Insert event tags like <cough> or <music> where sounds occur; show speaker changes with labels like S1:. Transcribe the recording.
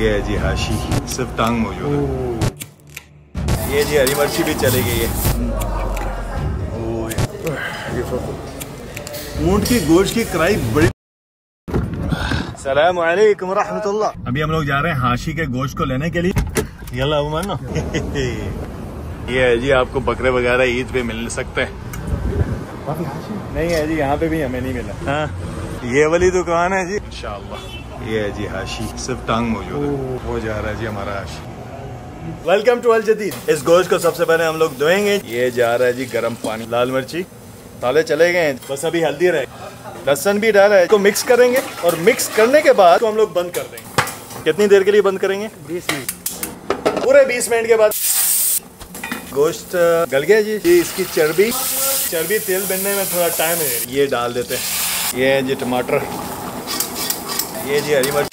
S1: ये है जी हाशी सिर्फ़ टांग मौजूद है। ये जी हरी मिर्ची भी चली गई है। ऊँट की गोश्त की कढ़ाई बड़ी सलाम रहमतुल्लाह अभी हम लोग जा रहे हैं हाशी के गोश्त को लेने के लिए। यल्ला मानो। <laughs> ये है जी आपको बकरे वगैरह ईद पे मिल सकते हैं। नहीं है जी यहाँ पे भी हमें नहीं मिला। हाँ। ये वाली दुकान है जी। इंशाल्लाह। ये है जी हाशी सिर्फ़ टांग मौजूद है। वो जा रहा है जी हमारा हाशी वेलकम टू अल जदीद इस गोश्त को सबसे पहले हम लोग धोएँगे। ये जा रहा है जी गर्म पानी। लाल मिर्ची। ताले चले गए हैं। बस अभी हल्दी रहे। लहसन भी डाला है। इसको मिक्स करेंगे। और मिक्स करने के बाद तो हम लोग बंद कर देंगे। कितनी देर के लिए बंद करेंगे?
S2: बीस मिनट।
S1: पूरे 20 मिनट के बाद। गोश्त गल गया जी? जी इसकी चर्बी। चर्बी तेल बनने में थोड़ा टाइम है। ये डाल देते हैं। ये है जी टमाटर। ये जी हरी मिर्च